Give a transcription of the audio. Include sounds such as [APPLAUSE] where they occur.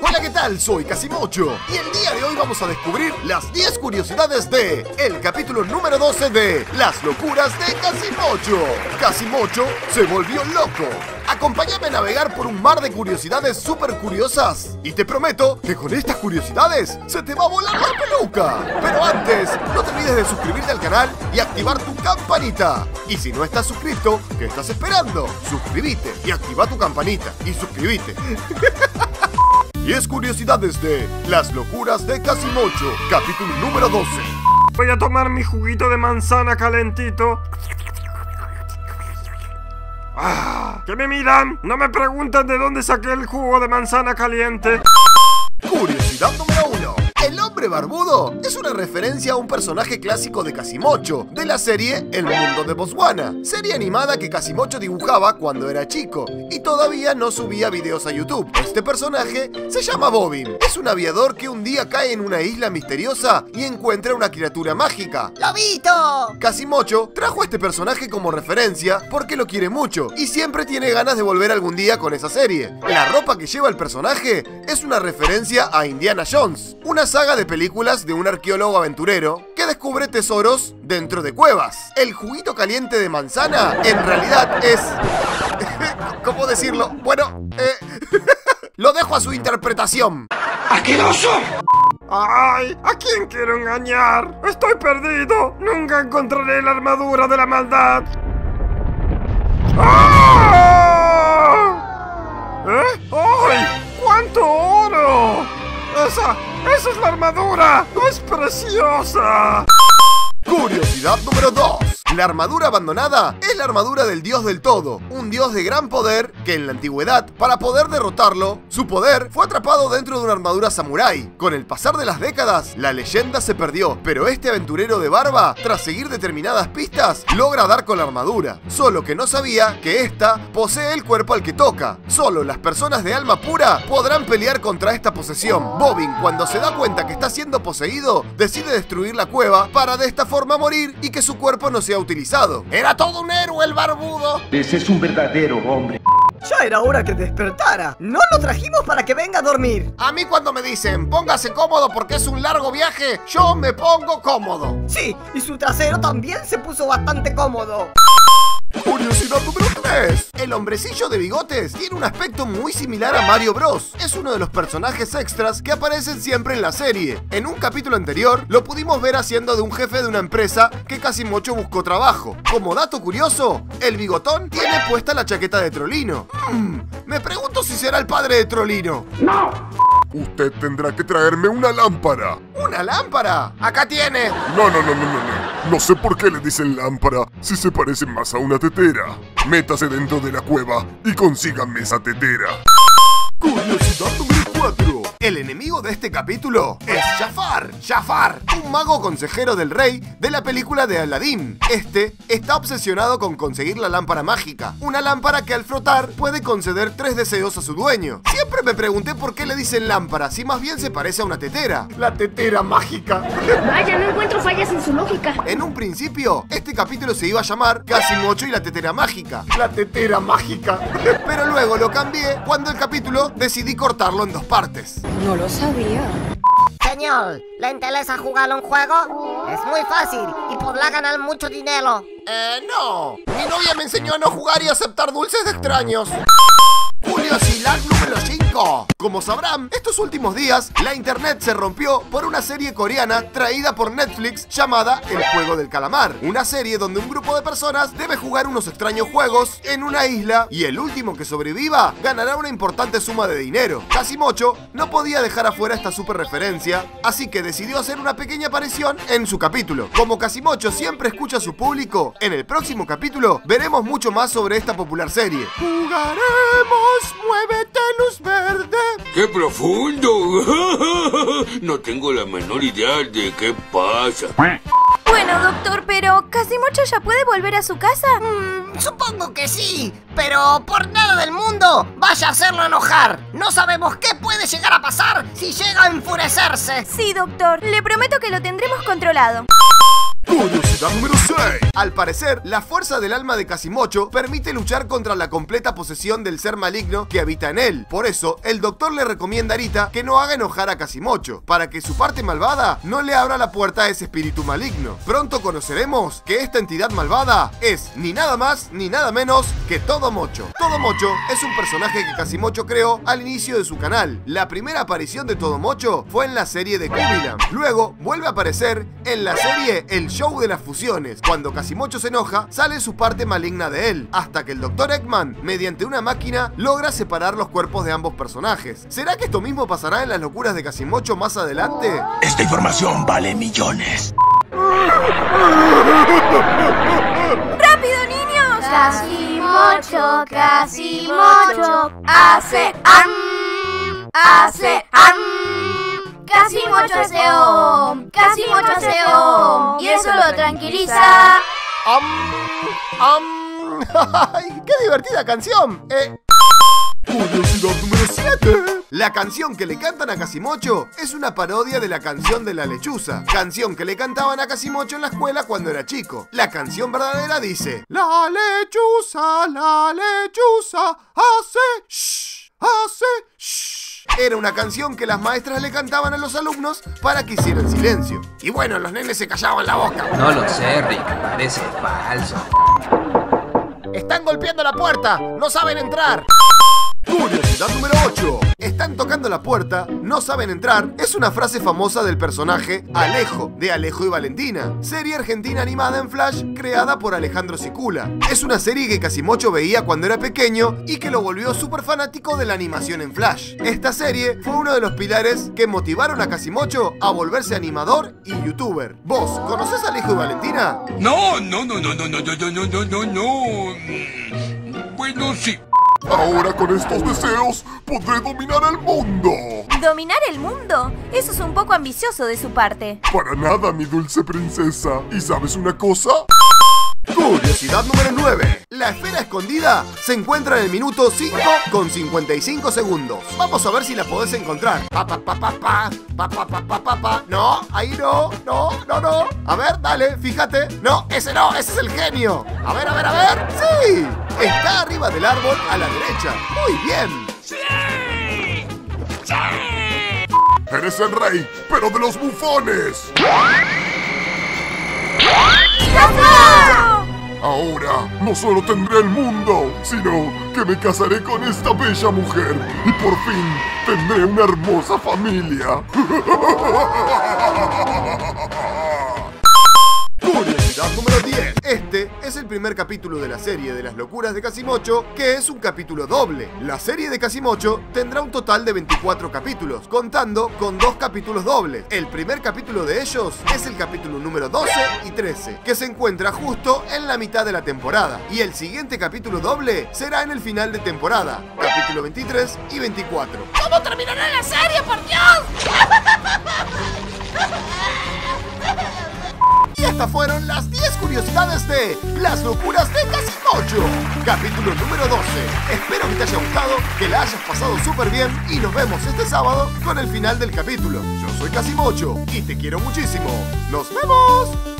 Hola, ¿qué tal? Soy Casimocho y el día de hoy vamos a descubrir las 10 curiosidades de el capítulo número 12 de Las locuras de Casimocho. Casimocho se volvió loco. Acompáñame a navegar por un mar de curiosidades súper curiosas y te prometo que con estas curiosidades se te va a volar la peluca. Pero antes, no te olvides de suscribirte al canal y activar tu campanita. Y si no estás suscrito, ¿qué estás esperando? Suscríbete y activa tu campanita y suscríbete. [LAUGHS] 10 curiosidades de Las locuras de Casimocho, capítulo número 12. Voy a tomar mi juguito de manzana calentito. Ah, ¿Qué me miran? No me preguntan de dónde saqué el jugo de manzana caliente. Curiosidad número 1. El hombre barbudo es una referencia a un personaje clásico de Casimocho, de la serie El Mundo de Botswana, serie animada que Casimocho dibujaba cuando era chico y todavía no subía videos a YouTube. Este personaje se llama Bobin, es un aviador que un día cae en una isla misteriosa y encuentra una criatura mágica. ¡Lobito! Casimocho trajo a este personaje como referencia porque lo quiere mucho y siempre tiene ganas de volver algún día con esa serie. La ropa que lleva el personaje es una referencia a Indiana Jones, una saga de películas de un arqueólogo aventurero que descubre tesoros dentro de cuevas. El juguito caliente de manzana en realidad es... [LAUGHS] ¿Cómo decirlo? Bueno, eh... [LAUGHS] lo dejo a su interpretación. ¡Ay! ¿A quién quiero engañar? ¡Estoy perdido! ¡Nunca encontraré la armadura de la maldad! ¡Ah! ¡Esa es la armadura! ¡Es preciosa! Curiosidad número 2. La armadura abandonada es la armadura del dios del todo, un dios de gran poder que en la antigüedad, para poder derrotarlo, su poder fue atrapado dentro de una armadura samurái. Con el pasar de las décadas, la leyenda se perdió, pero este aventurero de barba, tras seguir determinadas pistas, logra dar con la armadura. Solo que no sabía que esta posee el cuerpo al que toca. Solo las personas de alma pura podrán pelear contra esta posesión. Bobin, cuando se da cuenta que está siendo poseído, decide destruir la cueva para de esta forma morir y que su cuerpo no sea utilizado. Era todo un héroe el barbudo. Ese es un verdadero hombre. Ya era hora que despertara. No lo trajimos para que venga a dormir. A mí cuando me dicen póngase cómodo porque es un largo viaje, yo me pongo cómodo. Sí, y su trasero también se puso bastante cómodo. Curiosidad número 3. El hombrecillo de bigotes tiene un aspecto muy similar a Mario Bros. Es uno de los personajes extras que aparecen siempre en la serie. En un capítulo anterior lo pudimos ver haciendo de un jefe de una empresa que casi mucho buscó trabajo. Como dato curioso, el bigotón tiene puesta la chaqueta de Trolino. Mm, me pregunto si será el padre de Trolino. Usted tendrá que traerme una lámpara. ¿Una lámpara? Acá tiene. No, no, no, no, no, no. No sé por qué le dicen lámpara si se parece más a una tetera. Métase dentro de la cueva y consígame esa tetera. Curiosidad número 4. El enemigo de este capítulo es Jafar. Jafar, un mago consejero del rey de la película de Aladdin. Este está obsesionado con conseguir la lámpara mágica. Una lámpara que al frotar puede conceder tres deseos a su dueño. Siempre me pregunté por qué le dicen lámpara, si más bien se parece a una tetera. La tetera mágica. [LAUGHS] Vaya, no encuentro fallas en su lógica. En un principio, este capítulo se iba a llamar Casimocho y la tetera mágica. La tetera mágica. [LAUGHS] Pero luego lo cambié cuando el capítulo decidí cortarlo en dos partes. No lo sabía. Señor, ¿le interesa jugar un juego? Es muy fácil y podrá ganar mucho dinero. Eh, no. Mi novia me enseñó a no jugar y aceptar dulces de extraños. Curiosidad número 5. Como sabrán, estos últimos días la internet se rompió por una serie coreana traída por Netflix llamada El Juego del Calamar. Una serie donde un grupo de personas debe jugar unos extraños juegos en una isla y el último que sobreviva ganará una importante suma de dinero. Casimocho no podía dejar afuera esta super referencia, así que decidió hacer una pequeña aparición en su capítulo. Como Casimocho siempre escucha a su público, en el próximo capítulo veremos mucho más sobre esta popular serie. Jugaremos, muévete luz verde. ¡Qué profundo! [LAUGHS] No tengo la menor idea de qué pasa. Bueno, doctor, pero ¿Casimocho ya puede volver a su casa? Mm, supongo que sí, pero por nada del mundo vaya a hacerlo enojar. No sabemos qué puede llegar a pasar si llega a enfurecerse. Sí, doctor. Le prometo que lo tendremos controlado. Curiosidad número 6. Al parecer, la fuerza del alma de Casimocho permite luchar contra la completa posesión del ser maligno que habita en él. Por eso, el doctor le recomienda a Arita que no haga enojar a Casimocho, para que su parte malvada no le abra la puerta a ese espíritu maligno. Pronto conoceremos que esta entidad malvada es ni nada más ni nada menos que Todo Mocho. Todo Mocho es un personaje que Casimocho creó al inicio de su canal. La primera aparición de Todo Mocho fue en la serie de Kubilam. Luego vuelve a aparecer en la serie El Show de las Fusiones. Cuando Casimocho se enoja, sale su parte maligna de él, hasta que el Dr. Eggman, mediante una máquina, logra separar los cuerpos de ambos personajes. ¿Será que esto mismo pasará en las locuras de Casimocho más adelante? Esta información vale millones. ¡Rápido, niños! Casimocho, Casimocho, hace am, hace am. Casimocho hace om, Casimocho hace om, y eso lo tranquiliza. ¡Am! ¡Am! [LAUGHS] ¡Ay, ¡Qué divertida canción! Eh, Curiosidad número 7. La canción que le cantan a Casimocho es una parodia de la canción de la lechuza, canción que le cantaban a Casimocho en la escuela cuando era chico. La canción verdadera dice: La lechuza, la lechuza hace shh, hace shh. Era una canción que las maestras le cantaban a los alumnos para que hicieran silencio. Y bueno, los nenes se callaban la boca. No lo sé, Rick, parece falso. Están golpeando la puerta, no saben entrar. Curiosidad número 8. Están tocando la puerta, no saben entrar. Es una frase famosa del personaje Alejo, de Alejo y Valentina, serie argentina animada en Flash creada por Alejandro Sicula. Es una serie que Casimocho veía cuando era pequeño y que lo volvió súper fanático de la animación en Flash. Esta serie fue uno de los pilares que motivaron a Casimocho a volverse animador y youtuber. ¿Vos conoces a Alejo y Valentina? No, no, no, no, no, no, no, no, no, no, no. Mm, Bueno, sí. Ahora con estos deseos podré dominar el mundo. ¿Dominar el mundo? Eso es un poco ambicioso de su parte. Para nada, mi dulce princesa. ¿Y sabes una cosa? Curiosidad número 9. La esfera escondida se encuentra en el minuto 5 con 55 segundos. Vamos a ver si la podés encontrar. Pa, pa, pa, pa, pa, pa, pa, pa, pa, pa, pa. No, ahí no, no, no, no. A ver, dale, fíjate. No, ese no, ese es el genio. A ver, a ver, a ver. ¡Sí! Está arriba del árbol a la derecha. Muy bien. Eres el rey, pero de los bufones. Ahora no solo tendré el mundo, sino que me casaré con esta bella mujer y por fin tendré una hermosa familia. [LAUGHS] es el primer capítulo de la serie de las locuras de Casimocho, que es un capítulo doble. La serie de Casimocho tendrá un total de 24 capítulos, contando con dos capítulos dobles. El primer capítulo de ellos es el capítulo número 12 y 13, que se encuentra justo en la mitad de la temporada. Y el siguiente capítulo doble será en el final de temporada, capítulo 23 y 24. ¿Cómo terminará la serie, por Dios? [LAUGHS] Y estas fueron las 10 curiosidades de Las locuras de Casimocho, capítulo número 12. Espero que te haya gustado, que la hayas pasado súper bien y nos vemos este sábado con el final del capítulo. Yo soy Casimocho y te quiero muchísimo. ¡Nos vemos!